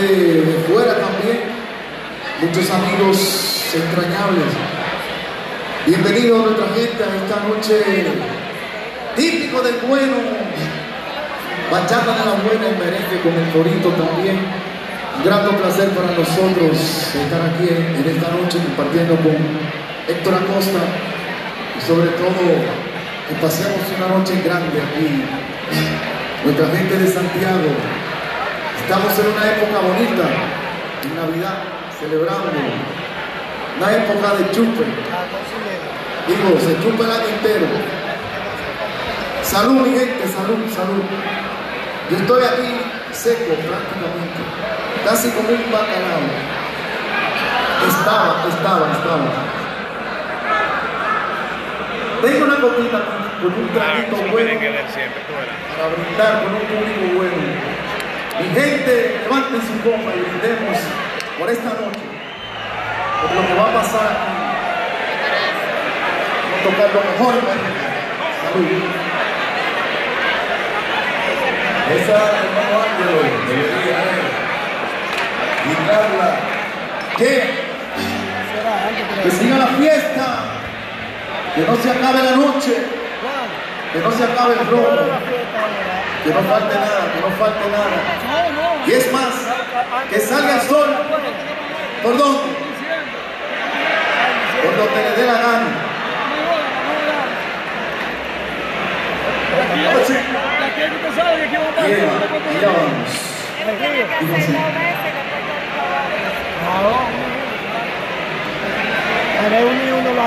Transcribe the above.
de fuera también, muchos amigos entrañables. Bienvenidos a nuestra gente a esta noche típico del bueno, bachata de la buena y merengue con el torito también. Un grato placer para nosotros estar aquí en esta noche compartiendo con Héctor Acosta y sobre todo que pasemos una noche grande aquí. Nuestra gente de Santiago, estamos en una época bonita, en Navidad, celebrando una época de chupe. Digo, se chupa el año entero. Salud, mi gente, salud, salud. Yo estoy aquí seco prácticamente, casi como un bacalao. Estaba, estaba, estaba. Tengo una copita con un traguito bueno para brindar con un público bueno. Mi gente, levanten su copa y brindemos por esta noche, por lo que va a pasar. Vamos a tocar lo mejor, Salud. Esa hermano Ángelo, debería y Carla, que que siga la fiesta que no se acabe la noche, que no se acabe el robo, que no falte nada, que no falte nada. Y es más, que salga el sol, ¿por dónde? Por donde le dé la gana. Y ya vamos. Y uno como